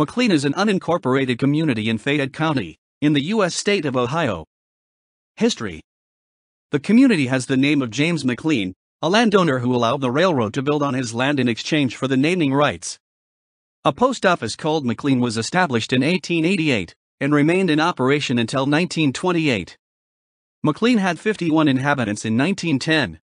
McLean is an unincorporated community in Fayette County, in the U.S. state of Ohio. History The community has the name of James McLean, a landowner who allowed the railroad to build on his land in exchange for the naming rights. A post office called McLean was established in 1888 and remained in operation until 1928. McLean had 51 inhabitants in 1910